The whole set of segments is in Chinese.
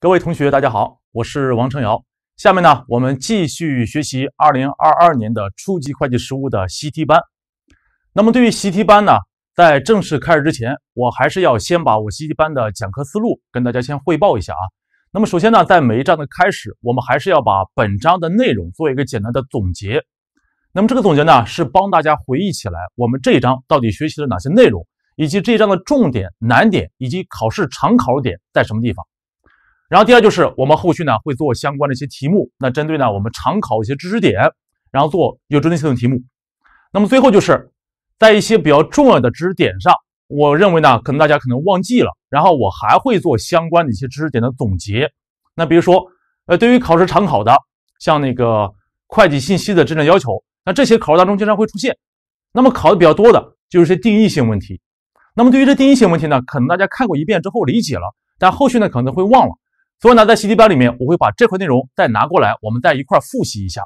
各位同学，大家好，我是王成尧。下面呢，我们继续学习2022年的初级会计实务的习题班。那么，对于习题班呢，在正式开始之前，我还是要先把我习题班的讲课思路跟大家先汇报一下啊。那么，首先呢，在每一章的开始，我们还是要把本章的内容做一个简单的总结。那么，这个总结呢，是帮大家回忆起来我们这一章到底学习了哪些内容，以及这一章的重点、难点以及考试常考点在什么地方。然后第二就是我们后续呢会做相关的一些题目，那针对呢我们常考一些知识点，然后做有针对性的题目。那么最后就是在一些比较重要的知识点上，我认为呢可能大家可能忘记了，然后我还会做相关的一些知识点的总结。那比如说，呃，对于考试常考的，像那个会计信息的这种要求，那这些考试当中经常会出现。那么考的比较多的就是些定义性问题。那么对于这定义性问题呢，可能大家看过一遍之后理解了，但后续呢可能会忘了。所以呢，在习题班里面，我会把这块内容再拿过来，我们再一块复习一下。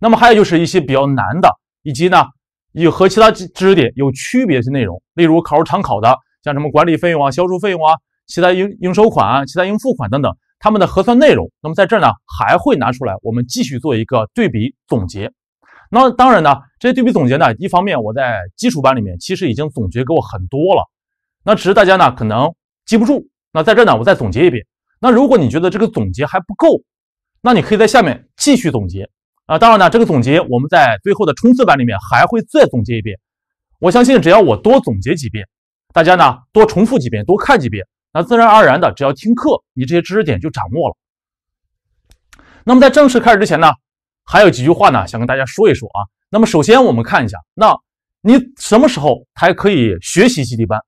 那么还有就是一些比较难的，以及呢，有和其他知识点有区别的内容，例如考试常考的，像什么管理费用啊、销售费用啊、其他应应收款、啊其他应付款等等，他们的核算内容。那么在这儿呢，还会拿出来，我们继续做一个对比总结。那当然呢，这些对比总结呢，一方面我在基础班里面其实已经总结过很多了，那只是大家呢可能记不住。那在这呢，我再总结一遍。那如果你觉得这个总结还不够，那你可以在下面继续总结啊。当然呢，这个总结我们在最后的冲刺班里面还会再总结一遍。我相信只要我多总结几遍，大家呢多重复几遍，多看几遍，那自然而然的，只要听课，你这些知识点就掌握了。那么在正式开始之前呢，还有几句话呢，想跟大家说一说啊。那么首先我们看一下，那你什么时候才可以学习习题班？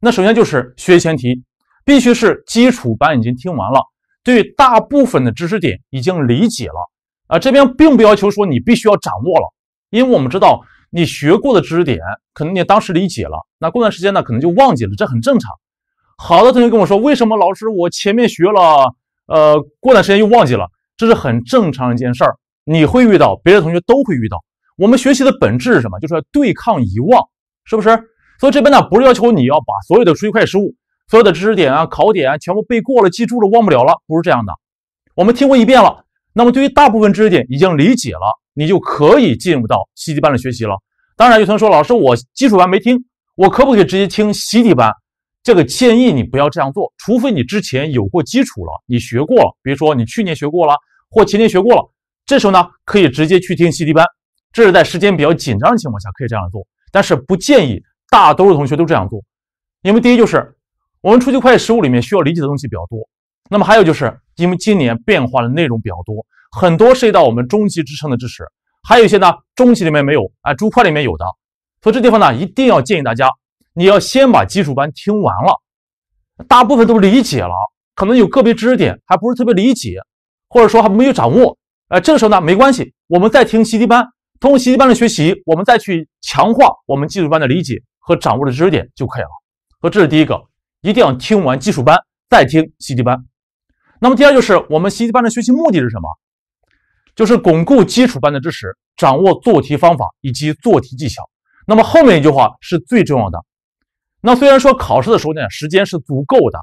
那首先就是学前题。必须是基础班已经听完了，对大部分的知识点已经理解了啊。这边并不要求说你必须要掌握了，因为我们知道你学过的知识点，可能你当时理解了，那过段时间呢可能就忘记了，这很正常。好的同学跟我说，为什么老师我前面学了，呃，过段时间又忘记了？这是很正常一件事儿，你会遇到，别的同学都会遇到。我们学习的本质是什么？就是要对抗遗忘，是不是？所以这边呢，不是要求你要把所有的数学会计实务。所有的知识点啊、考点啊，全部背过了、记住了、忘不了了，不是这样的。我们听过一遍了，那么对于大部分知识点已经理解了，你就可以进入到习题班的学习了。当然，有同学说，老师，我基础班没听，我可不可以直接听习题班？这个建议你不要这样做，除非你之前有过基础了，你学过了，比如说你去年学过了，或前年学过了，这时候呢，可以直接去听习题班。这是在时间比较紧张的情况下可以这样做，但是不建议大多数同学都这样做，因为第一就是。我们初级会计实务里面需要理解的东西比较多，那么还有就是因为今年变化的内容比较多，很多涉及到我们中级职称的知识，还有一些呢中级里面没有，啊，注会里面有的，所以这地方呢一定要建议大家，你要先把基础班听完了，大部分都理解了，可能有个别知识点还不是特别理解，或者说还没有掌握，呃，这个时候呢没关系，我们再听习题班，通过习题班的学习，我们再去强化我们基础班的理解和掌握的知识点就可以了，所以这是第一个。一定要听完基础班再听习题班。那么第二就是我们习题班的学习目的是什么？就是巩固基础班的知识，掌握做题方法以及做题技巧。那么后面一句话是最重要的。那虽然说考试的时候呢，时间是足够的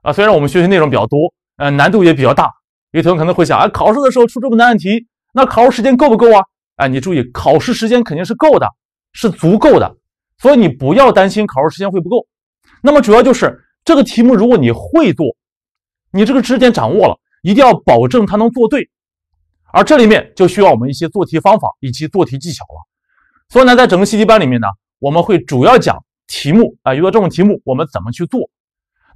啊，虽然我们学习内容比较多，呃，难度也比较大。有同学可能会想，哎，考试的时候出这么难的题，那考试时间够不够啊？哎，你注意，考试时间肯定是够的，是足够的，所以你不要担心考试时间会不够。那么主要就是这个题目，如果你会做，你这个知识点掌握了，一定要保证它能做对。而这里面就需要我们一些做题方法以及做题技巧了。所以呢，在整个习题班里面呢，我们会主要讲题目啊，遇到这种题目我们怎么去做。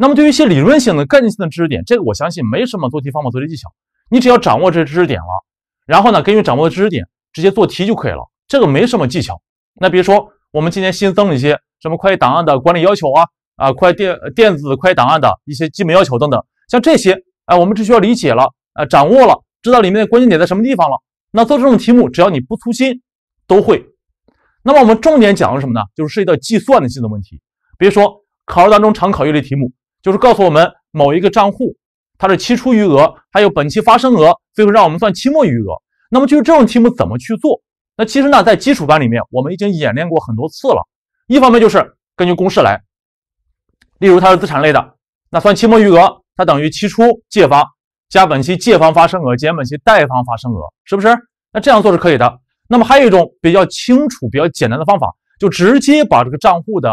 那么对于一些理论性的、概念性的知识点，这个我相信没什么做题方法、做题技巧，你只要掌握这知识点了，然后呢，根据掌握的知识点直接做题就可以了，这个没什么技巧。那比如说我们今年新增了一些什么会计档案的管理要求啊。啊，快电电子会计档案的一些基本要求等等，像这些，哎，我们只需要理解了，呃，掌握了，知道里面的关键点在什么地方了。那做这种题目，只要你不粗心，都会。那么我们重点讲的什么呢？就是涉及到计算的性的问题。比如说考试当中常考一类题目，就是告诉我们某一个账户它的期初余额，还有本期发生额，最后让我们算期末余额。那么就是这种题目怎么去做？那其实呢，在基础班里面我们已经演练过很多次了。一方面就是根据公式来。例如它是资产类的，那算期末余额，它等于期初借方加本期借方发生额减本期贷方发生额，是不是？那这样做是可以的。那么还有一种比较清楚、比较简单的方法，就直接把这个账户的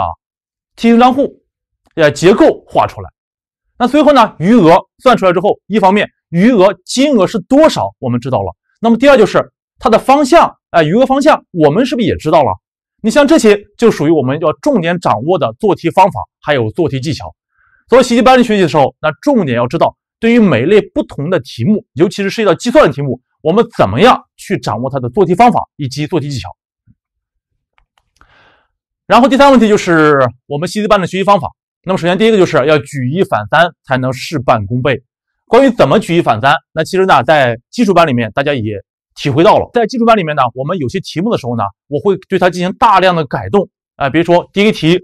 梯形账户呃结构画出来。那最后呢，余额算出来之后，一方面余额金额是多少，我们知道了。那么第二就是它的方向，哎，余额方向我们是不是也知道了？你像这些就属于我们要重点掌握的做题方法，还有做题技巧。所以习题班里学习的时候，那重点要知道，对于每类不同的题目，尤其是涉及到计算的题目，我们怎么样去掌握它的做题方法以及做题技巧。然后第三个问题就是我们习题班的学习方法。那么首先第一个就是要举一反三才能事半功倍。关于怎么举一反三，那其实呢，在基础班里面大家也体会到了。在基础班里面呢，我们有些题目的时候呢，我会对它进行大量的改动啊，比如说第一个题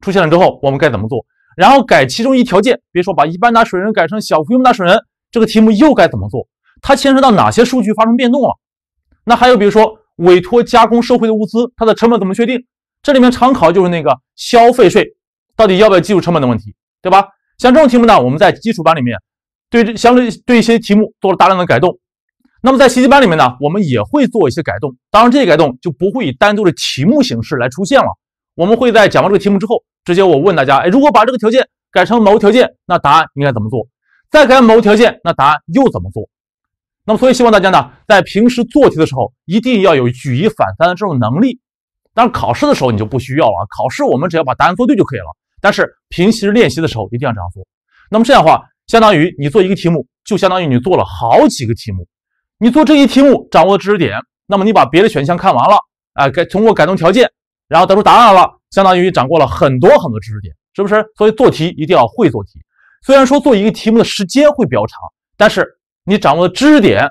出现了之后，我们该怎么做？然后改其中一条件，比如说把一般纳税人改成小规模纳税人，这个题目又该怎么做？它牵涉到哪些数据发生变动了？那还有比如说委托加工收回的物资，它的成本怎么确定？这里面常考就是那个消费税。到底要不要计入成本的问题，对吧？像这种题目呢，我们在基础班里面对这相对对一些题目做了大量的改动。那么在习题班里面呢，我们也会做一些改动。当然，这些改动就不会以单独的题目形式来出现了。我们会在讲完这个题目之后，直接我问大家：哎，如果把这个条件改成某个条件，那答案应该怎么做？再改某个条件，那答案又怎么做？那么，所以希望大家呢，在平时做题的时候，一定要有举一反三的这种能力。当然，考试的时候你就不需要了。考试我们只要把答案做对就可以了。但是平时练习的时候一定要这样做。那么这样的话，相当于你做一个题目，就相当于你做了好几个题目。你做这一题目掌握的知识点，那么你把别的选项看完了，哎，改通过改动条件，然后得出答案了，相当于掌握了很多很多知识点，是不是？所以做题一定要会做题。虽然说做一个题目的时间会比较长，但是你掌握的知识点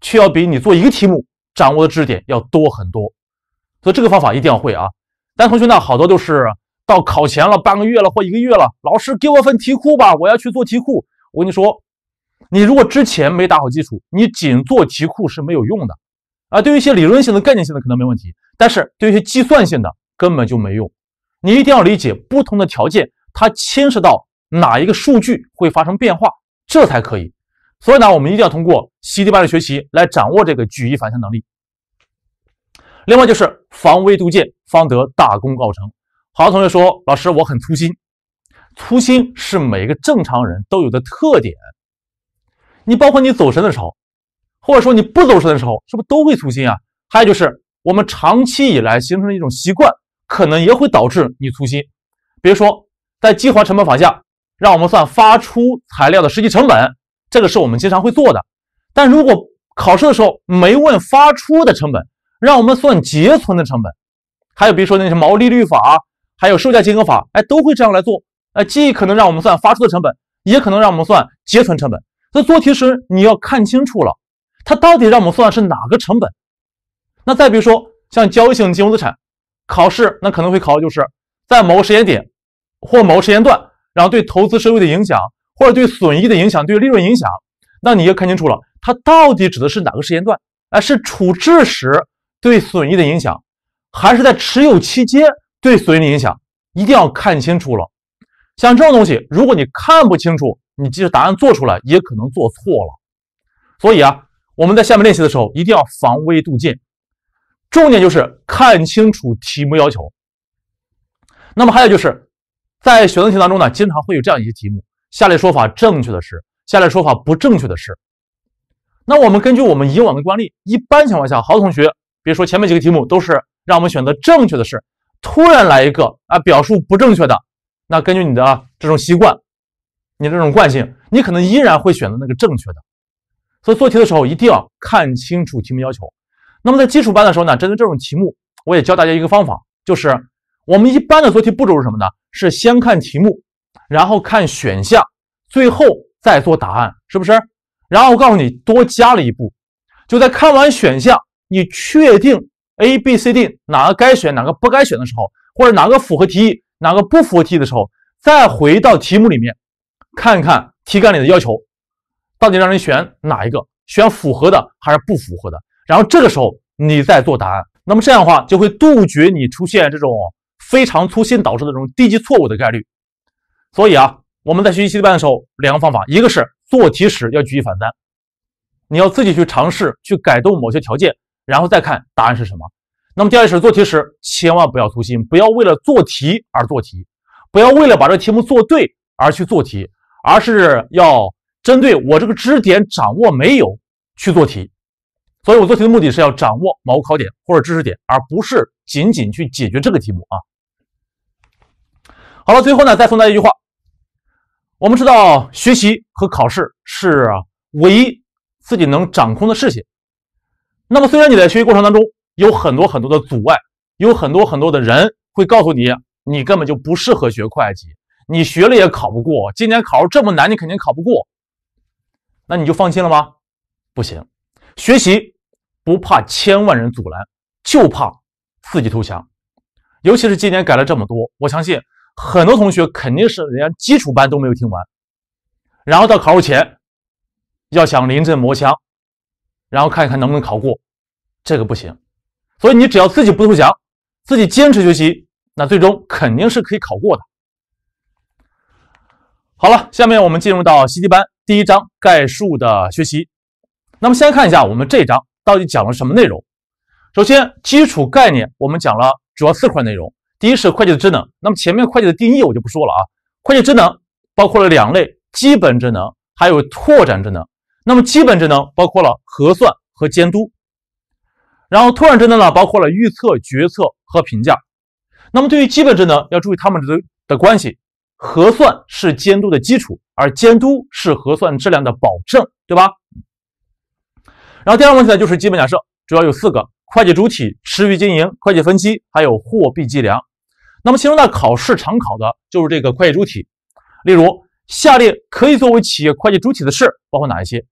却要比你做一个题目掌握的知识点要多很多。所以这个方法一定要会啊。但同学呢，好多都是。到考前了半个月了或一个月了，老师给我份题库吧，我要去做题库。我跟你说，你如果之前没打好基础，你仅做题库是没有用的啊。对于一些理论性的、概念性的可能没问题，但是对于一些计算性的根本就没用。你一定要理解不同的条件，它牵涉到哪一个数据会发生变化，这才可以。所以呢，我们一定要通过习题班的学习来掌握这个举一反三能力。另外就是防微杜渐，方得大功告成。好多同学说：“老师，我很粗心。粗心是每个正常人都有的特点。你包括你走神的时候，或者说你不走神的时候，是不是都会粗心啊？还有就是我们长期以来形成的一种习惯，可能也会导致你粗心。比如说，在计划成本法下，让我们算发出材料的实际成本，这个是我们经常会做的。但如果考试的时候没问发出的成本，让我们算结存的成本，还有比如说那些毛利率法。”还有售价竞合法，哎，都会这样来做，呃，既可能让我们算发出的成本，也可能让我们算结存成本。所以做题时你要看清楚了，它到底让我们算的是哪个成本。那再比如说像交易性金融资产，考试那可能会考的就是在某个时间点或某个时间段，然后对投资收益的影响，或者对损益的影响，对利润影响，那你要看清楚了，它到底指的是哪个时间段？哎，是处置时对损益的影响，还是在持有期间？对损益的影响一定要看清楚了，像这种东西，如果你看不清楚，你即使答案做出来，也可能做错了。所以啊，我们在下面练习的时候，一定要防微杜渐，重点就是看清楚题目要求。那么还有就是，在选择题当中呢，经常会有这样一些题目：下列说法正确的是，下列说法不正确的是。那我们根据我们以往的惯例，一般情况下，好同学，比如说前面几个题目都是让我们选择正确的是。突然来一个啊，表述不正确的，那根据你的这种习惯，你这种惯性，你可能依然会选择那个正确的。所以做题的时候一定要看清楚题目要求。那么在基础班的时候呢，针对这种题目，我也教大家一个方法，就是我们一般的做题步骤是什么呢？是先看题目，然后看选项，最后再做答案，是不是？然后我告诉你，多加了一步，就在看完选项，你确定。A、B、C、D 哪个该选，哪个不该选的时候，或者哪个符合题意，哪个不符合题意的时候，再回到题目里面看一看题干里的要求，到底让人选哪一个，选符合的还是不符合的？然后这个时候你再做答案。那么这样的话就会杜绝你出现这种非常粗心导致的这种低级错误的概率。所以啊，我们在学习习题班的时候，两个方法，一个是做题时要举一反三，你要自己去尝试去改动某些条件，然后再看答案是什么。那么第二是做题时千万不要粗心，不要为了做题而做题，不要为了把这个题目做对而去做题，而是要针对我这个知识点掌握没有去做题。所以我做题的目的是要掌握某个考点或者知识点，而不是仅仅去解决这个题目啊。好了，最后呢，再送大家一句话：我们知道学习和考试是唯一自己能掌控的事情。那么，虽然你在学习过程当中有很多很多的阻碍，有很多很多的人会告诉你，你根本就不适合学会计，你学了也考不过，今年考试这么难，你肯定考不过。那你就放弃了吗？不行，学习不怕千万人阻拦，就怕自己投降。尤其是今年改了这么多，我相信。很多同学肯定是连基础班都没有听完，然后到考试前要想临阵磨枪，然后看一看能不能考过，这个不行。所以你只要自己不投降，自己坚持学习，那最终肯定是可以考过的。好了，下面我们进入到习题班第一章概述的学习。那么先看一下我们这一章到底讲了什么内容。首先，基础概念我们讲了主要四块内容。第一是会计的职能，那么前面会计的定义我就不说了啊。会计职能包括了两类：基本职能还有拓展职能。那么基本职能包括了核算和监督，然后拓展职能呢包括了预测、决策和评价。那么对于基本职能要注意它们的的关系，核算是监督的基础，而监督是核算质量的保证，对吧？然后第二个问题呢就是基本假设，主要有四个：会计主体、持续经营、会计分期，还有货币计量。那么其中呢，考试常考的就是这个会计主体，例如下列可以作为企业会计主体的事包括哪一些？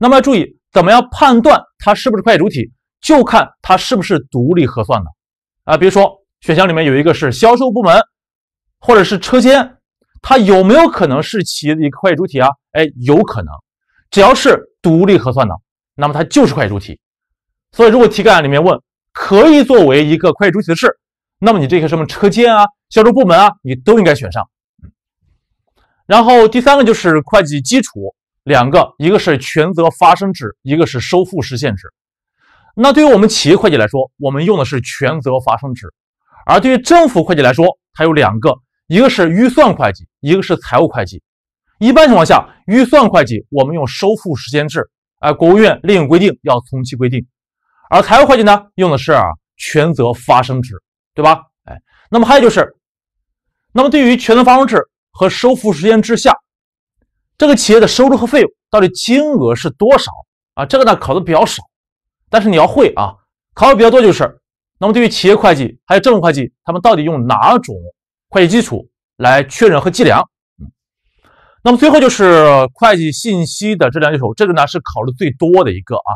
那么要注意，怎么样判断它是不是会计主体，就看它是不是独立核算的啊。比如说选项里面有一个是销售部门，或者是车间，它有没有可能是企业的一个会计主体啊？哎，有可能，只要是独立核算的，那么它就是会计主体。所以如果题干里面问可以作为一个会计主体的事。那么你这些什么车间啊、销售部门啊，你都应该选上。然后第三个就是会计基础，两个，一个是权责发生制，一个是收付实现制。那对于我们企业会计来说，我们用的是权责发生制；而对于政府会计来说，它有两个，一个是预算会计，一个是财务会计。一般情况下，预算会计我们用收付实现制，哎，国务院另有规定要从其规定；而财务会计呢，用的是啊权责发生制。对吧？哎，那么还有就是，那么对于权责发生制和收付实现制下，这个企业的收入和费用到底金额是多少啊？这个呢考的比较少，但是你要会啊。考的比较多就是，那么对于企业会计还有政府会计，他们到底用哪种会计基础来确认和计量？那么最后就是会计信息的质量要求，这个呢是考的最多的一个啊。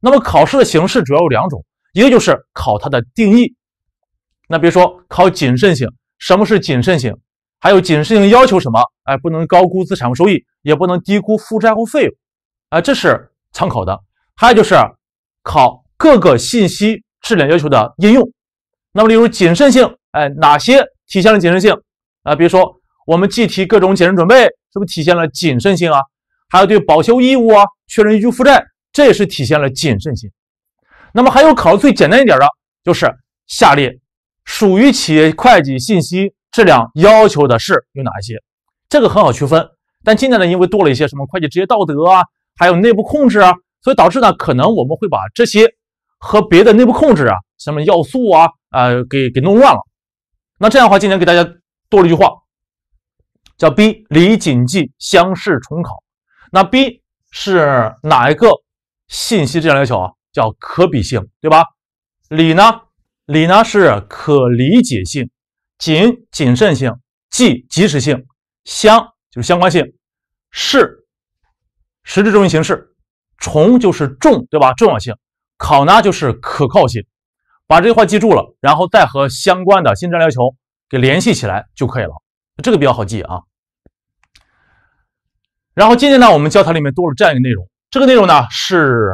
那么考试的形式主要有两种，一个就是考它的定义。那比如说考谨慎性，什么是谨慎性？还有谨慎性要求什么？哎，不能高估资产和收益，也不能低估负债和费用，啊，这是常考的。还有就是考各个信息质量要求的应用。那么例如谨慎性，哎，哪些体现了谨慎性？啊，比如说我们计提各种谨慎准备，是不是体现了谨慎性啊？还有对保修义务啊，确认依据负债，这也是体现了谨慎性。那么还有考的最简单一点的，就是下列。属于企业会计信息质量要求的是有哪一些？这个很好区分。但今年呢，因为多了一些什么会计职业道德啊，还有内部控制啊，所以导致呢，可能我们会把这些和别的内部控制啊，什么要素啊，呃，给给弄乱了。那这样的话，今天给大家多了一句话，叫 B 李谨记相视重考。那 B 是哪一个信息质量要求啊？叫可比性，对吧？李呢？理呢是可理解性，谨谨慎性，即及时性，相就是相关性，是实质重要形式，重就是重，对吧？重要性，考呢就是可靠性。把这句话记住了，然后再和相关的新质量要求给联系起来就可以了。这个比较好记啊。然后今天呢，我们教材里面多了这样一个内容，这个内容呢是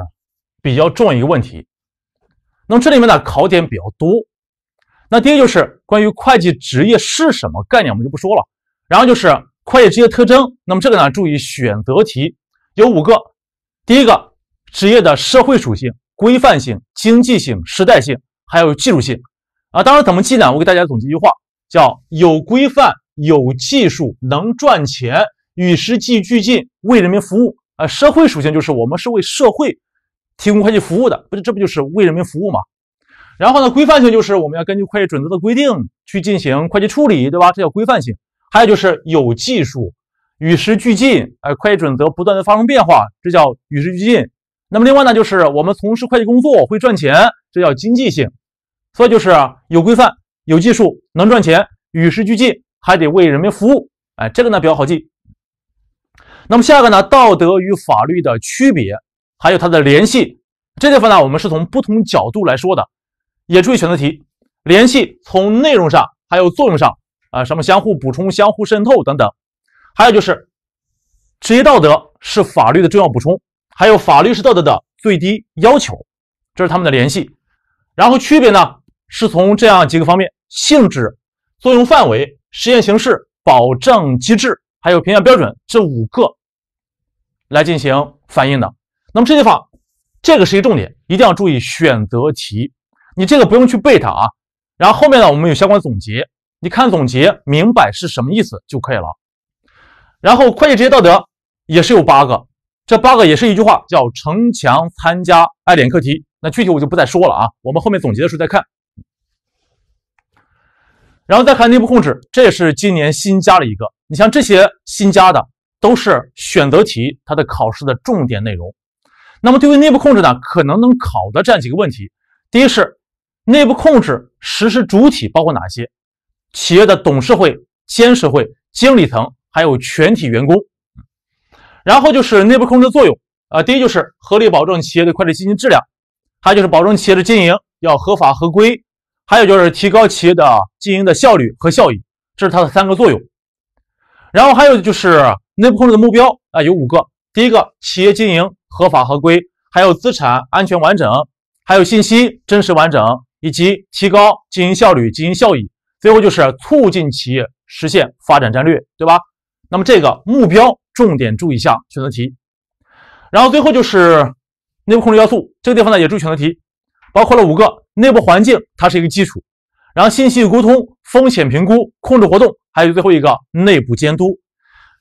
比较重要一个问题。那么这里面呢考点比较多，那第一就是关于会计职业是什么概念，我们就不说了。然后就是会计职业特征，那么这个呢，注意选择题有五个。第一个，职业的社会属性、规范性、经济性、时代性，还有技术性啊。当然怎么记呢？我给大家总结一句话，叫有规范、有技术、能赚钱、与时俱进、为人民服务啊。社会属性就是我们是为社会提供会计服务的，不是这不就是为人民服务吗？然后呢，规范性就是我们要根据会计准则的规定去进行会计处理，对吧？这叫规范性。还有就是有技术，与时俱进，哎，会计准则不断的发生变化，这叫与时俱进。那么另外呢，就是我们从事会计工作会赚钱，这叫经济性。所以就是有规范、有技术、能赚钱、与时俱进，还得为人民服务，哎，这个呢比较好记。那么下一个呢，道德与法律的区别，还有它的联系，这地方呢，我们是从不同角度来说的，也注意选择题，联系从内容上还有作用上。啊，什么相互补充、相互渗透等等，还有就是职业道德是法律的重要补充，还有法律是道德的最低要求，这是他们的联系。然后区别呢，是从这样几个方面：性质、作用范围、实验形式、保证机制，还有评价标准这五个来进行反映的。那么这地方，这个是一个重点，一定要注意选择题。你这个不用去背它啊。然后后面呢，我们有相关总结。你看总结明白是什么意思就可以了。然后会计职业道德也是有八个，这八个也是一句话，叫城墙参加爱点课题。那具体我就不再说了啊，我们后面总结的时候再看。然后再看内部控制，这也是今年新加了一个。你像这些新加的都是选择题，它的考试的重点内容。那么对于内部控制呢，可能能考的这样几个问题：第一是内部控制实施主体包括哪些？企业的董事会、监事会、经理层，还有全体员工。然后就是内部控制作用啊，第一就是合理保证企业的会计经营质量，还有就是保证企业的经营要合法合规，还有就是提高企业的经营的效率和效益，这是它的三个作用。然后还有就是内部控制的目标啊，有五个：第一个，企业经营合法合规，还有资产安全完整，还有信息真实完整，以及提高经营效率、经营效益。最后就是促进企业实现发展战略，对吧？那么这个目标重点注意一下选择题。然后最后就是内部控制要素，这个地方呢也注意选择题，包括了五个：内部环境它是一个基础，然后信息沟通、风险评估、控制活动，还有最后一个内部监督，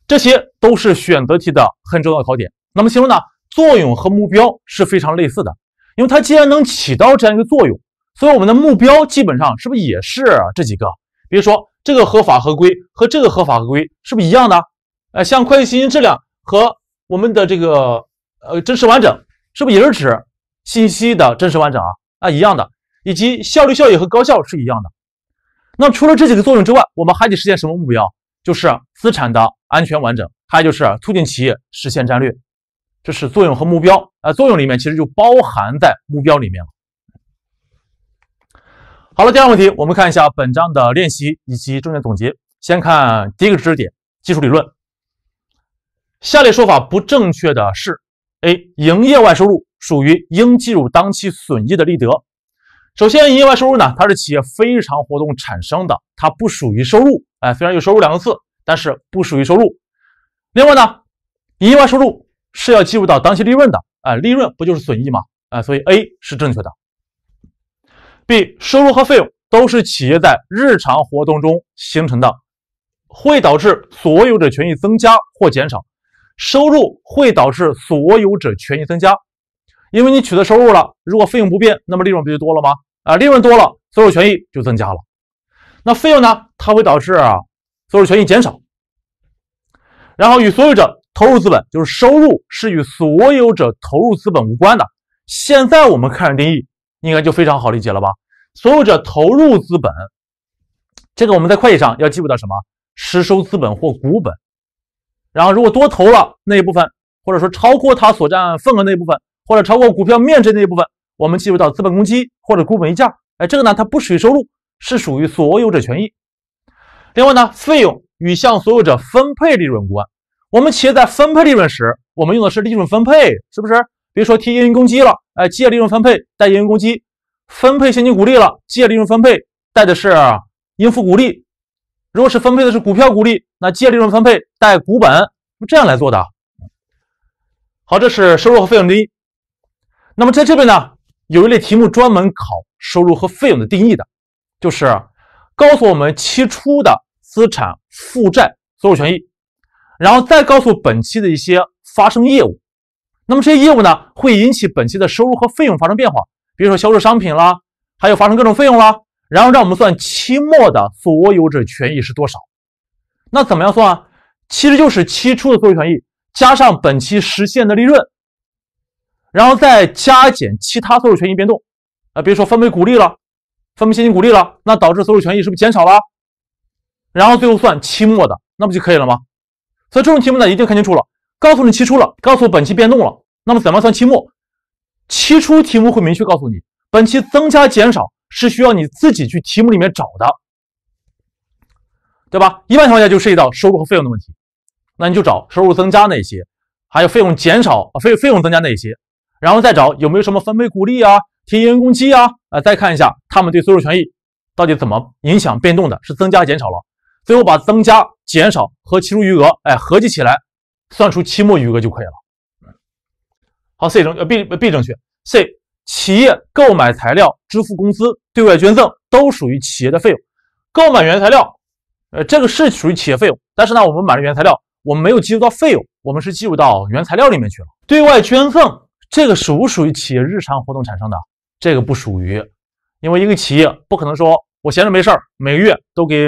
这些都是选择题的很重要的考点。那么其中呢，作用和目标是非常类似的，因为它既然能起到这样一个作用。所以我们的目标基本上是不是也是这几个？比如说这个合法合规和这个合法合规是不是一样的？呃，像会计信息质量和我们的这个呃真实完整，是不是也是指信息的真实完整啊？啊，一样的。以及效率、效益和高效是一样的。那除了这几个作用之外，我们还得实现什么目标？就是资产的安全完整，还有就是促进企业实现战略。这是作用和目标。呃，作用里面其实就包含在目标里面了。好了，第二个问题，我们看一下本章的练习以及重点总结。先看第一个知识点：技术理论。下列说法不正确的是：A. 营业外收入属于应计入当期损益的利得。首先，营业外收入呢，它是企业非常活动产生的，它不属于收入。哎，虽然有收入两个字，但是不属于收入。另外呢，营业外收入是要计入到当期利润的。哎，利润不就是损益吗？哎，所以 A 是正确的。B 收入和费用都是企业在日常活动中形成的，会导致所有者权益增加或减少。收入会导致所有者权益增加，因为你取得收入了，如果费用不变，那么利润不就多了吗？啊，利润多了，所有权益就增加了。那费用呢？它会导致啊所有权益减少。然后与所有者投入资本，就是收入是与所有者投入资本无关的。现在我们看定义。应该就非常好理解了吧？所有者投入资本，这个我们在会计上要记住到什么？实收资本或股本。然后如果多投了那一部分，或者说超过它所占份额那一部分，或者超过股票面值那一部分，我们计入到资本公积或者股本溢价。哎，这个呢，它不属于收入，是属于所有者权益。另外呢，费用与向所有者分配利润无关。我们企业在分配利润时，我们用的是利润分配，是不是？比如说提盈余公积了，哎，借利润分配带营运公积，分配现金股利了，借利润分配带的是应付股利。如果是分配的是股票股利，那借利润分配贷股本，这样来做的。好，这是收入和费用之一。那么在这边呢，有一类题目专门考收入和费用的定义的，就是告诉我们期初的资产负债所有权益，然后再告诉本期的一些发生业务。那么这些业务呢，会引起本期的收入和费用发生变化，比如说销售商品啦，还有发生各种费用啦，然后让我们算期末的所有者权益是多少。那怎么样算啊？其实就是期初的所有权益加上本期实现的利润，然后再加减其他所有权益变动啊，比如说分配股利了，分配现金股利了，那导致所有权益是不是减少了？然后最后算期末的，那不就可以了吗？所以这种题目呢，一定看清楚了。告诉你期初了，告诉本期变动了，那么怎么算期末？期初题目会明确告诉你，本期增加减少是需要你自己去题目里面找的，对吧？一般情况下就涉及到收入和费用的问题，那你就找收入增加那些，还有费用减少，费费用增加那些，然后再找有没有什么分配股利啊、提员工期啊，啊，再看一下他们对所有权益到底怎么影响变动的，是增加减少了，最后把增加减少和期初余额哎合计起来。算出期末余额就可以了。好，C 正呃 B B 正确。C 企业购买材料、支付工资、对外捐赠都属于企业的费用。购买原材料，呃，这个是属于企业费用，但是呢，我们买了原材料，我们没有计入到费用，我们是计入到原材料里面去了。对外捐赠，这个属不属于企业日常活动产生的？这个不属于，因为一个企业不可能说我闲着没事儿，每个月都给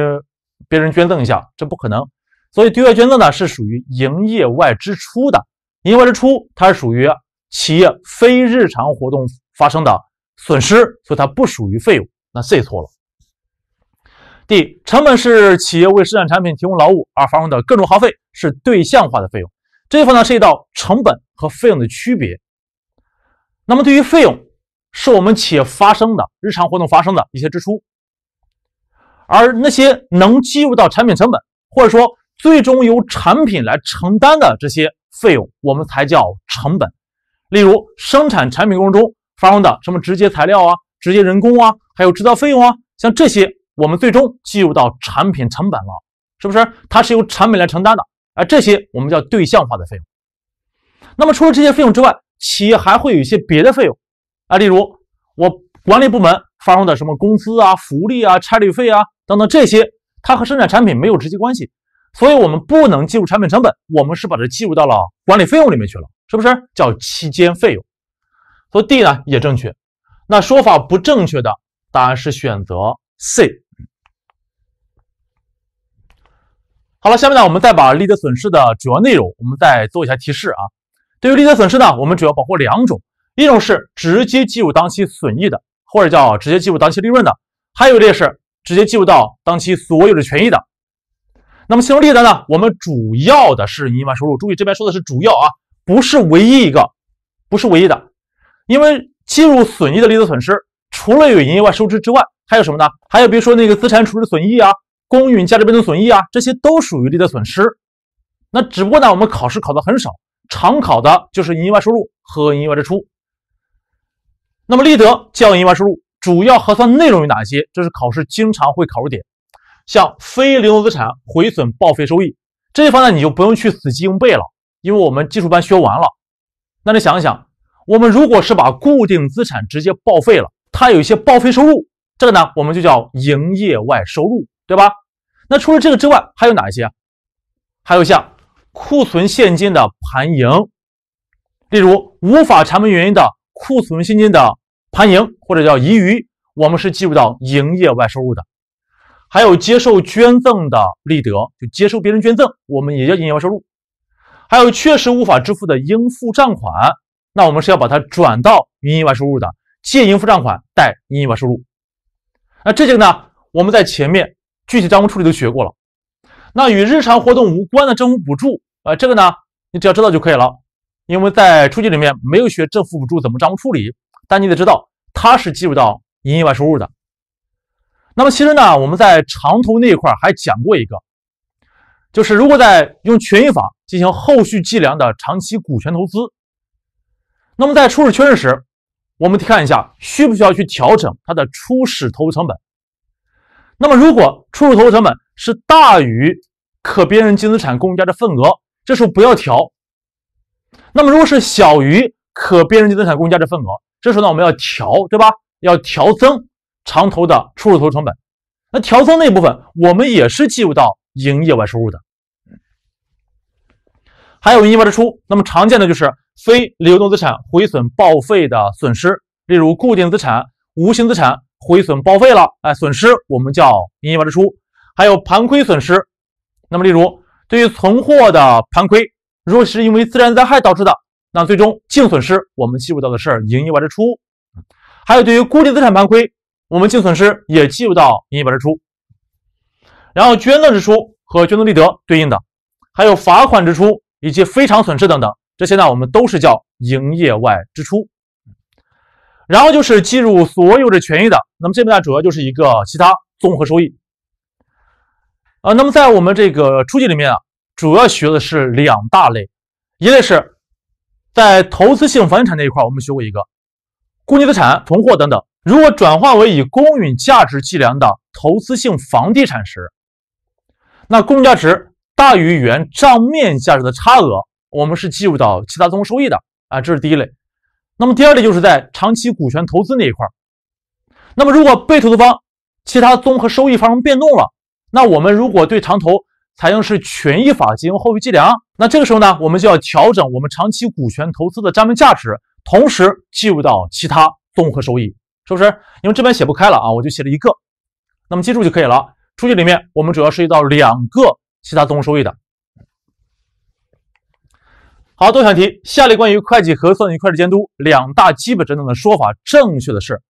别人捐赠一下，这不可能。所以对外捐赠呢是属于营业外支出的，营业外支出它是属于企业非日常活动发生的损失，所以它不属于费用。那 C 错了。D 成本是企业为生产产品提供劳务而发生的各种耗费，是对象化的费用。这一方呢涉及到成本和费用的区别。那么对于费用，是我们企业发生的日常活动发生的一些支出，而那些能计入到产品成本，或者说最终由产品来承担的这些费用，我们才叫成本。例如，生产产品过程中发生的什么直接材料啊、直接人工啊，还有制造费用啊，像这些，我们最终计入到产品成本了，是不是？它是由产品来承担的，而这些我们叫对象化的费用。那么，除了这些费用之外，企业还会有一些别的费用啊，例如我管理部门发生的什么工资啊、福利啊、差旅费啊等等这些，它和生产产品没有直接关系。所以，我们不能计入产品成本，我们是把它计入到了管理费用里面去了，是不是叫期间费用？所以 D 呢也正确。那说法不正确的答案是选择 C。好了，下面呢我们再把利得损失的主要内容，我们再做一下提示啊。对于利得损失呢，我们主要包括两种，一种是直接计入当期损益的，或者叫直接计入当期利润的；还有一类是直接计入到当期所有的权益的。那么形成利得呢？我们主要的是营业收入。注意这边说的是主要啊，不是唯一一个，不是唯一的。因为计入损益的利得损失，除了有营业外收支之外，还有什么呢？还有比如说那个资产处置损益啊、公允价值变动损益啊，这些都属于利得损失。那只不过呢，我们考试考的很少，常考的就是营业外收入和营业外支出。那么利得较营业外收入主要核算内容有哪些？这是考试经常会考入点。像非流动资产毁损报废收益这一方呢，你就不用去死记硬背了，因为我们基础班学完了。那你想一想，我们如果是把固定资产直接报废了，它有一些报废收入，这个呢，我们就叫营业外收入，对吧？那除了这个之外，还有哪一些？还有像库存现金的盘盈，例如无法查明原因的库存现金的盘盈或者叫盈余，我们是计入到营业外收入的。还有接受捐赠的利得，就接受别人捐赠，我们也叫营业外收入。还有确实无法支付的应付账款，那我们是要把它转到营业外收入的，借应付账款贷营业外收入。那这些呢，我们在前面具体账目处理都学过了。那与日常活动无关的政府补助，啊，这个呢，你只要知道就可以了，因为在初级里面没有学政府补助怎么账目处理，但你得知道它是计入到营业外收入的。那么其实呢，我们在长途那一块还讲过一个，就是如果在用权益法进行后续计量的长期股权投资，那么在初始确认时，我们看一下需不需要去调整它的初始投资成本。那么如果初始投资成本是大于可辨认净资产公价的份额，这时候不要调。那么如果是小于可辨认净资产公价的份额，这时候呢我们要调，对吧？要调增长投的初始投成本。那调增那部分我们也是计入到营业外收入的。还有营业外支出，那么常见的就是非流动资产毁损报废的损失，例如固定资产、无形资产毁损报废了，哎，损失我们叫营业外支出。还有盘亏损失，那么例如对于存货的盘亏，如果是因为自然灾害导致的，那最终净损失我们计入到的是营业外支出。还有对于固定资产盘亏，我们净损失也计入到营业外支出。然后捐赠支出和捐赠利得对应的，还有罚款支出。以及非常损失等等，这些呢，我们都是叫营业外支出。然后就是计入所有的权益的，那么这边呢，主要就是一个其他综合收益。啊，那么在我们这个初级里面啊，主要学的是两大类，一类是在投资性房地产那一块，我们学过一个固定资产、存货等等，如果转化为以公允价值计量的投资性房地产时，那公允价值。大于原账面价值的差额，我们是计入到其他综合收益的啊，这是第一类。那么第二类就是在长期股权投资那一块儿。那么如果被投资方其他综合收益发生变动了，那我们如果对长投采用是权益法进行后续计量，那这个时候呢，我们就要调整我们长期股权投资的账面价值，同时计入到其他综合收益，是不是？因为这边写不开了啊，我就写了一个，那么记住就可以了。出去里面我们主要涉及到两个。其他综合收益的，好，多选题。下列关于会计核算与会计监督两大基本职能的说法正确的是：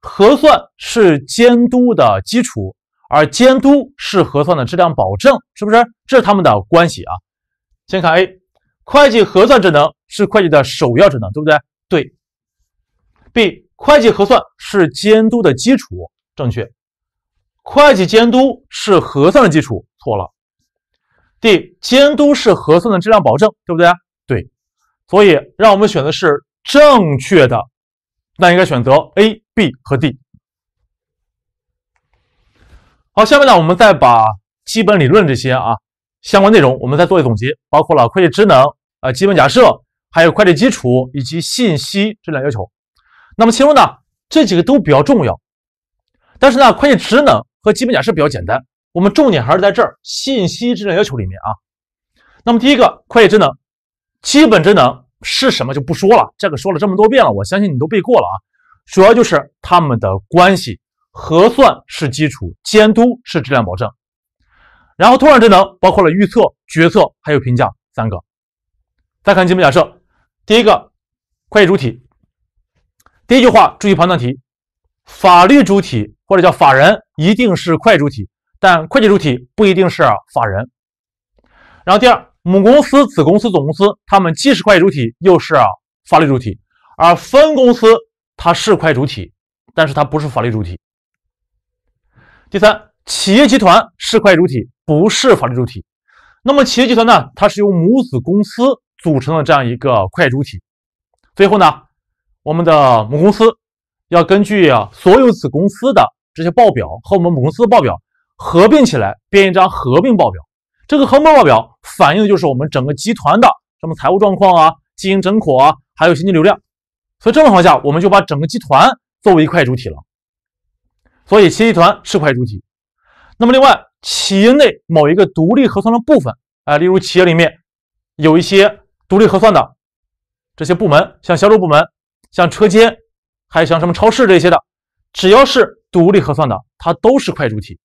核算是监督的基础，而监督是核算的质量保证，是不是？这是他们的关系啊。先看 A，会计核算职能是会计的首要职能，对不对？对。B，会计核算是监督的基础，正确。会计监督是核算的基础，错了。D 监督是核算的质量保证，对不对？对，所以让我们选的是正确的，那应该选择 A、B 和 D。好，下面呢，我们再把基本理论这些啊相关内容，我们再做一总结，包括了会计职能啊、基本假设，还有会计基础以及信息质量要求。那么其中呢，这几个都比较重要，但是呢，会计职能和基本假设比较简单。我们重点还是在这儿信息质量要求里面啊。那么第一个会计职能，基本职能是什么就不说了，这个说了这么多遍了，我相信你都背过了啊。主要就是它们的关系，核算是基础，监督是质量保证。然后通常职能包括了预测、决策还有评价三个。再看基本假设，第一个会计主体，第一句话注意判断题，法律主体或者叫法人一定是会计主体。但会计主体不一定是法人。然后第二，母公司、子公司、总公司，它们既是会计主体，又是法律主体。而分公司它是会计主体，但是它不是法律主体。第三，企业集团是会计主体，不是法律主体。那么企业集团呢？它是由母子公司组成的这样一个会计主体。最后呢，我们的母公司要根据所有子公司的这些报表和我们母公司的报表。合并起来编一张合并报表，这个合并报表反映的就是我们整个集团的什么财务状况啊、经营整妥啊，还有现金流量。所以这种情况下，我们就把整个集团作为一块主体了。所以企业集团是块主体。那么另外，企业内某一个独立核算的部分，啊，例如企业里面有一些独立核算的这些部门，像销售部门、像车间，还有像什么超市这些的，只要是独立核算的，它都是块主体。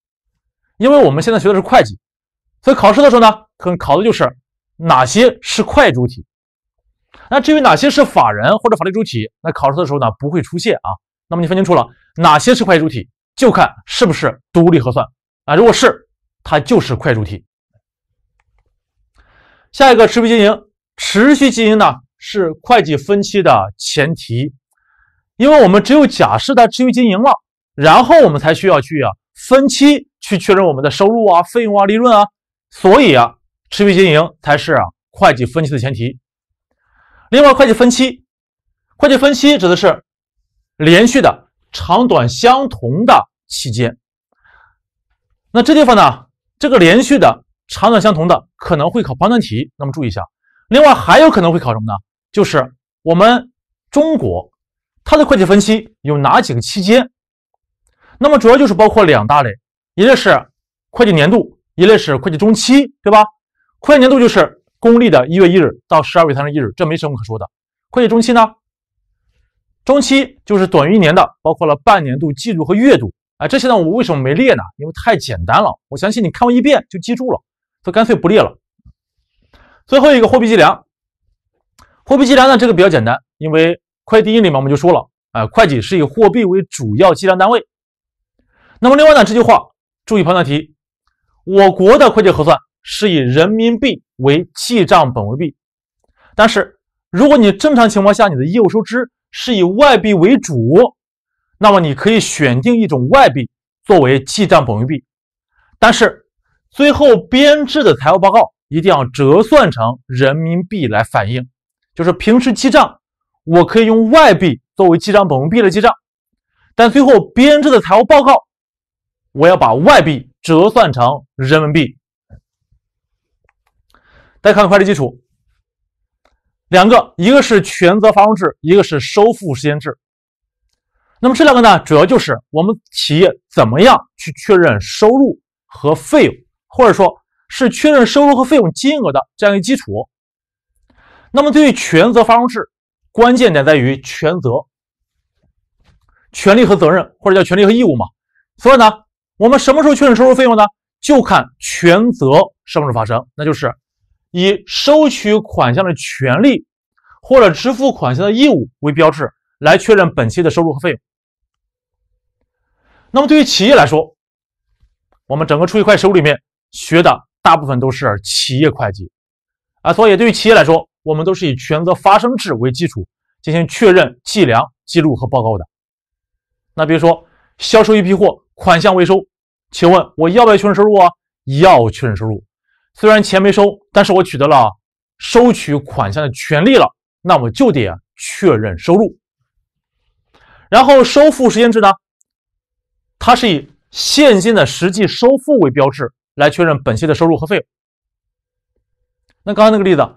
因为我们现在学的是会计，所以考试的时候呢，可能考的就是哪些是会计主体。那至于哪些是法人或者法律主体，那考试的时候呢不会出现啊。那么你分清楚了哪些是会计主体，就看是不是独立核算啊。如果是，它就是会计主体。下一个持续经营，持续经营呢是会计分期的前提，因为我们只有假设它持续经营了，然后我们才需要去啊分期。去确认我们的收入啊、费用啊、利润啊，所以啊，持续经营才是啊会计分期的前提。另外，会计分期，会计分期指的是连续的长短相同的期间。那这地方呢，这个连续的长短相同的可能会考判断题，那么注意一下。另外还有可能会考什么呢？就是我们中国它的会计分期有哪几个期间？那么主要就是包括两大类，一类是会计年度，一类是会计中期，对吧？会计年度就是公历的一月一日到十二月三十一日，这没什么可说的。会计中期呢？中期就是短于一年的，包括了半年度、季度和月度。哎，这些呢我为什么没列呢？因为太简单了，我相信你看完一遍就记住了，所以干脆不列了。最后一个货币计量，货币计量呢这个比较简单，因为会计一里面我们就说了，哎，会计是以货币为主要计量单位。那么另外呢这句话注意判断题，我国的会计核算是以人民币为记账本位币，但是如果你正常情况下你的业务收支是以外币为主，那么你可以选定一种外币作为记账本位币，但是最后编制的财务报告一定要折算成人民币来反映。就是平时记账我可以用外币作为记账本位币来记账，但最后编制的财务报告我要把外币折算成人民币。大家看会计基础。两个，一个是权责发生制，一个是收付时间制。那么这两个呢，主要就是我们企业怎么样去确认收入和费用，或者说是确认收入和费用金额的这样一个基础。那么对于权责发生制，关键点在于权责、权利和责任，或者叫权利和义务嘛。所以呢，我们什么时候确认收入费用呢？就看权责什么时候发生，那就是。以收取款项的权利或者支付款项的义务为标志来确认本期的收入和费用。那么对于企业来说，我们整个初级会计实务里面学的大部分都是企业会计啊，所以对于企业来说，我们都是以权责发生制为基础进行确认计量、记录和报告的。那比如说销售一批货，款项未收，请问我要不要确认收入啊？要确认收入。虽然钱没收，但是我取得了收取款项的权利了，那我就得确认收入。然后收付时间制呢，它是以现金的实际收付为标志来确认本期的收入和费用。那刚刚那个例子，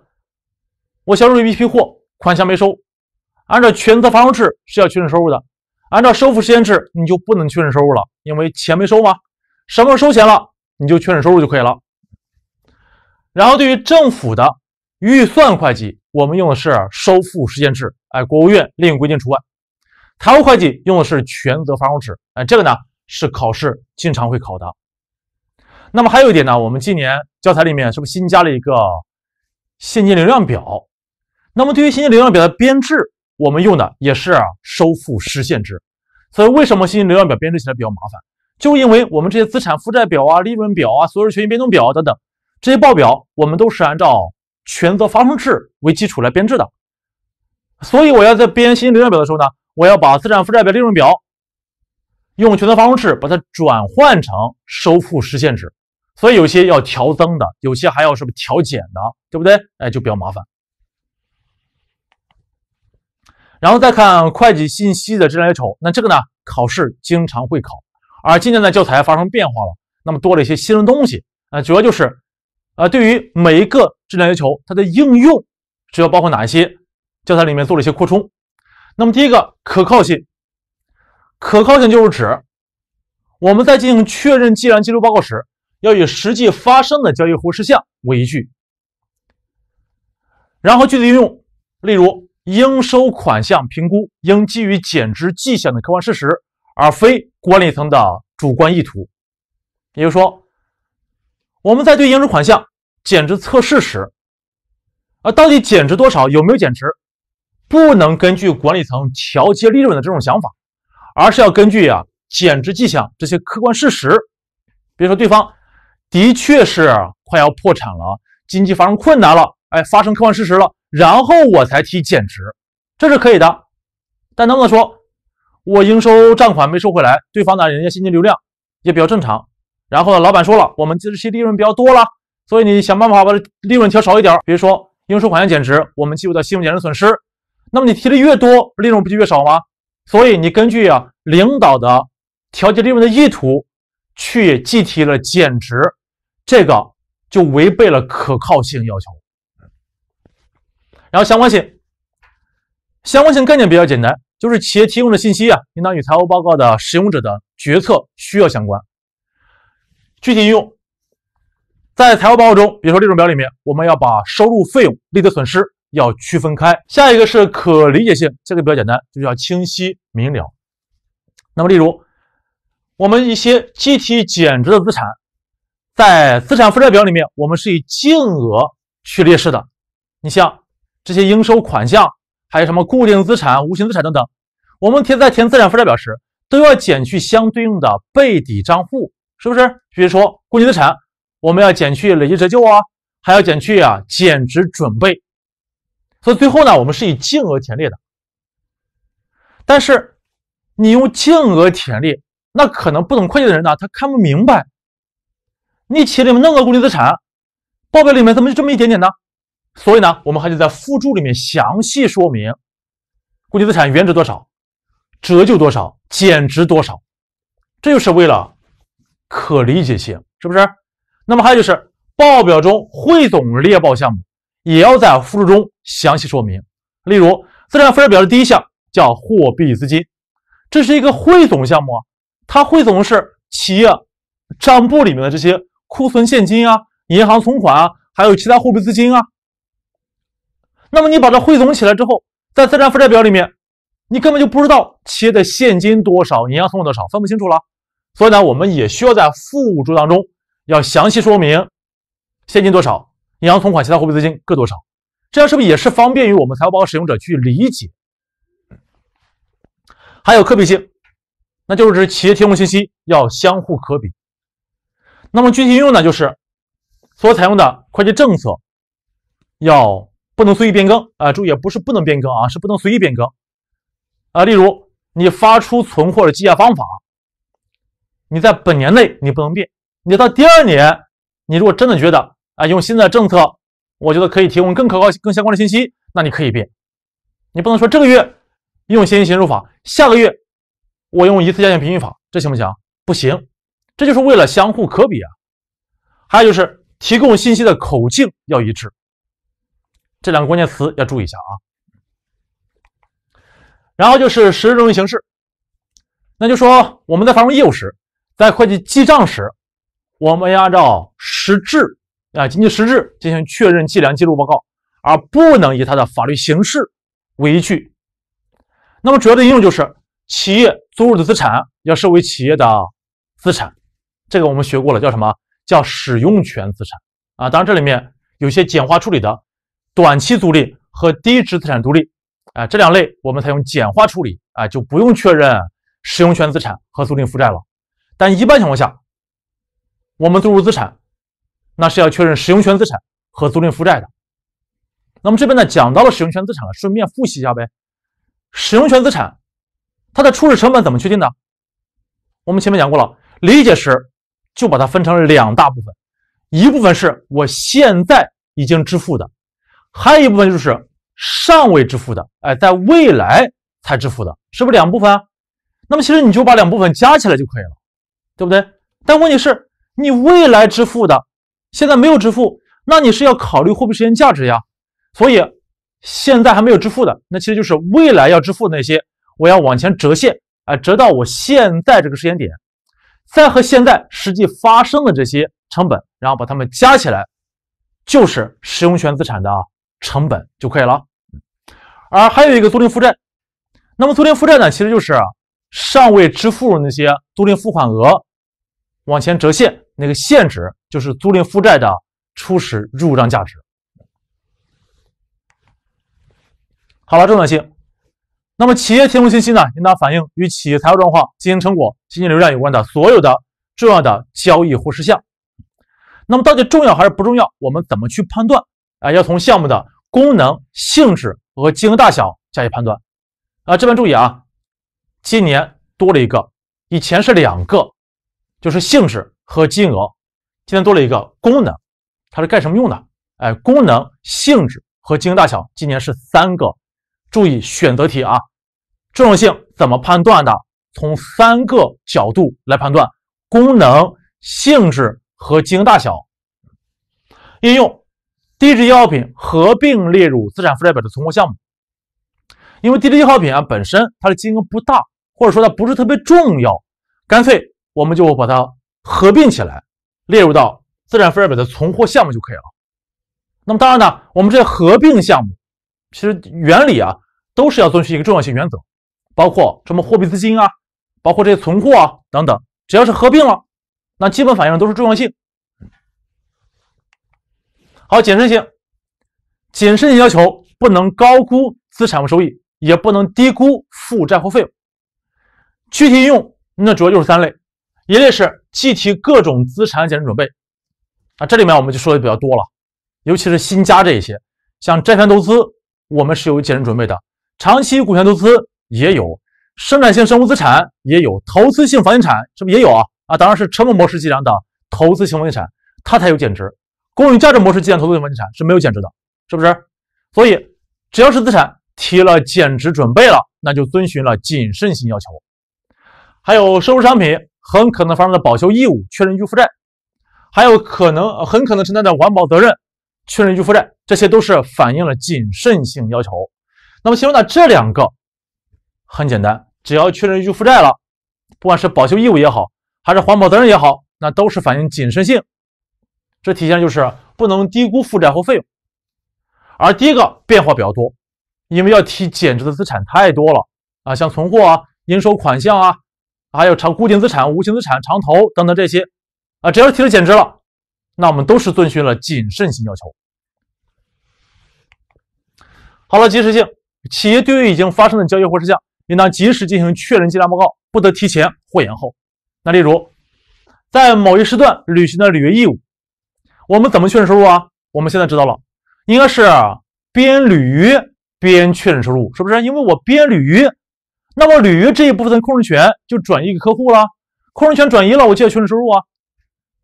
我销售一批货，款项没收，按照权责发生制是要确认收入的，按照收付时间制你就不能确认收入了，因为钱没收吗？什么时候收钱了，你就确认收入就可以了。然后，对于政府的预算会计，我们用的是收付时间制，哎，国务院另有规定除外。财务会计用的是权责发生制，哎，这个呢是考试经常会考的。那么还有一点呢，我们今年教材里面是不是新加了一个现金流量表？那么对于现金流量表的编制，我们用的也是收付实现制。所以为什么现金流量表编制起来比较麻烦？就因为我们这些资产负债表啊、利润表啊、所有权益变动表等等。这些报表我们都是按照权责发生制为基础来编制的，所以我要在编现金流量表的时候呢，我要把资产负债表、利润表用权责发生制把它转换成收付实现制，所以有些要调增的，有些还要是不是调减的，对不对？哎，就比较麻烦。然后再看会计信息的质量要求，那这个呢，考试经常会考，而今年的教材发生变化了，那么多了一些新的东西啊，主要就是。啊，对于每一个质量要求，它的应用主要包括哪一些？教材里面做了一些扩充。那么第一个可靠性，可靠性就是指我们在进行确认计量记录报告时，要以实际发生的交易或事项为依据，然后具体应用，例如应收款项评估应基于减值迹象的客观事实，而非管理层的主观意图。也就是说。我们在对应收款项减值测试时，啊，到底减值多少，有没有减值，不能根据管理层调节利润的这种想法，而是要根据啊减值迹象这些客观事实，比如说对方的确是快要破产了，经济发生困难了，哎，发生客观事实了，然后我才提减值，这是可以的。但能不能说我应收账款没收回来，对方呢人家现金流量也比较正常？然后呢，老板说了，我们这期利润比较多了，所以你想办法把利润调少一点。比如说应收款项减值，我们计入到信用减值损失。那么你提的越多，利润不就越少吗？所以你根据啊领导的调节利润的意图去计提了减值，这个就违背了可靠性要求。然后相关性，相关性概念比较简单，就是企业提供的信息啊，应当与财务报告的使用者的决策需要相关。具体应用，在财务报告中，比如说利润表里面，我们要把收入、费用、利得损失要区分开。下一个是可理解性，这个比较简单，就是要清晰明了。那么，例如我们一些计提减值的资产，在资产负债表里面，我们是以净额去列示的。你像这些应收款项，还有什么固定资产、无形资产等等，我们填在填资产负债表时，都要减去相对应的备抵账户。是不是？比如说固定资产，我们要减去累计折旧啊，还要减去啊减值准备。所以最后呢，我们是以净额填列的。但是你用净额填列，那可能不懂会计的人呢，他看不明白。你企业里面那么多固定资产，报表里面怎么就这么一点点呢？所以呢，我们还得在附注里面详细说明固定资产原值多少，折旧多少，减值多少。这就是为了。可理解性是不是？那么还有就是报表中汇总列报项目也要在附注中详细说明。例如，资产负债表的第一项叫货币资金，这是一个汇总项目啊，它汇总的是企业账簿里面的这些库存现金啊、银行存款啊，还有其他货币资金啊。那么你把它汇总起来之后，在资产负债表里面，你根本就不知道企业的现金多少、银行存款多少，分不清楚了。所以呢，我们也需要在附注当中要详细说明现金多少，银行存款、其他货币资金各多少，这样是不是也是方便于我们财务报告使用者去理解？还有可比性，那就是指企业提供信息要相互可比。那么具体应用呢，就是所采用的会计政策要不能随意变更啊，注意不是不能变更啊，是不能随意变更啊。例如你发出存货的计价方法。你在本年内你不能变，你到第二年，你如果真的觉得啊用新的政策，我觉得可以提供更可靠、更相关的信息，那你可以变。你不能说这个月用先行先入法，下个月我用一次加减平均法，这行不行？不行，这就是为了相互可比啊。还有就是提供信息的口径要一致，这两个关键词要注意一下啊。然后就是实质证明形式，那就说我们在发生业务时。在会计记账时，我们要按照实质啊经济实质进行确认计量记录报告，而不能以它的法律形式为依据。那么主要的应用就是企业租入的资产要视为企业的资产，这个我们学过了，叫什么叫使用权资产啊？当然这里面有些简化处理的短期租赁和低值资产租赁啊这两类我们采用简化处理啊，就不用确认使用权资产和租赁负债了。但一般情况下，我们租入资产，那是要确认使用权资产和租赁负债的。那么这边呢讲到了使用权资产了，顺便复习一下呗。使用权资产它的初始成本怎么确定的？我们前面讲过了，理解时就把它分成两大部分，一部分是我现在已经支付的，还有一部分就是尚未支付的，哎，在未来才支付的，是不是两部分？那么其实你就把两部分加起来就可以了。对不对？但问题是，你未来支付的，现在没有支付，那你是要考虑货币时间价值呀。所以现在还没有支付的，那其实就是未来要支付的那些，我要往前折现，哎，折到我现在这个时间点，再和现在实际发生的这些成本，然后把它们加起来，就是使用权资产的啊成本就可以了。而还有一个租赁负债，那么租赁负债呢，其实就是尚未支付那些租赁付款额。往前折现，那个现值就是租赁负债的初始入账价值。好了，重要性。那么企业提供信息呢，应当反映与企业财务状况、经营成果、现金流量有关的所有的重要的交易或事项。那么到底重要还是不重要？我们怎么去判断？啊，要从项目的功能、性质和金额大小加以判断。啊，这边注意啊，今年多了一个，以前是两个。就是性质和金额，今天多了一个功能，它是干什么用的？哎，功能、性质和金额大小，今年是三个。注意选择题啊，重要性怎么判断的？从三个角度来判断：功能、性质和金额大小。应用低值易耗品合并列入资产负债表的存货项目。因为低值易耗品啊本身它的金额不大，或者说它不是特别重要，干脆我们就把它合并起来，列入到资产负债表的存货项目就可以了。那么当然呢，我们这些合并项目，其实原理啊都是要遵循一个重要性原则，包括什么货币资金啊，包括这些存货啊等等，只要是合并了，那基本反映都是重要性。好，谨慎性，谨慎性要求不能高估资产和收益，也不能低估负债或费用。具体应用那主要就是三类，一类是计提各种资产减值准备啊，这里面我们就说的比较多了。尤其是新加这一些，像债权投资，我们是有减值准备的；长期股权投资也有，生产性生物资产也有，投资性房地产是不是也有啊？啊，当然是成本模式计量的投资性房地产，它才有减值。公允价值模式计量投资性房地产是没有减值的，是不是？所以只要是资产提了减值准备了，那就遵循了谨慎性要求。还有收入商品很可能发生的保修义务确认依据负债，还有可能很可能承担的环保责任。确认依据负债，这些都是反映了谨慎性要求。那么其中呢，这两个很简单，只要确认依据负债了，不管是保修义务也好，还是环保责任也好，那都是反映谨慎性。这体现就是不能低估负债或费用。而第一个变化比较多，因为要提减值的资产太多了啊，像存货啊、应收款项啊，还有长固定资产、无形资产、长投等等这些啊，只要提了减值了。那我们都是遵循了谨慎性要求。好了，及时性，企业对于已经发生的交易或事项，应当及时进行确认计量报告，不得提前或延后。那例如，在某一时段履行的履约义务，我们怎么确认收入啊？我们现在知道了，应该是边履约边确认收入，是不是？因为我边履约，那么履约这一部分的控制权就转移给客户了，控制权转移了，我就要确认收入啊。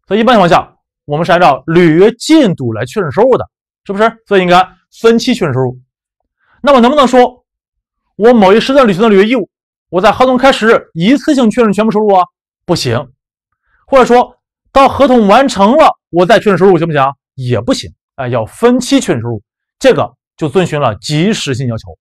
所以一般情况下。我们是按照履约进度来确认收入的，是不是？所以应该分期确认收入。那么能不能说，我某一时段履行的履约义务，我在合同开始日一次性确认全部收入啊？不行。或者说到合同完成了，我再确认收入行不行？也不行。哎，要分期确认收入，这个就遵循了及时性要求。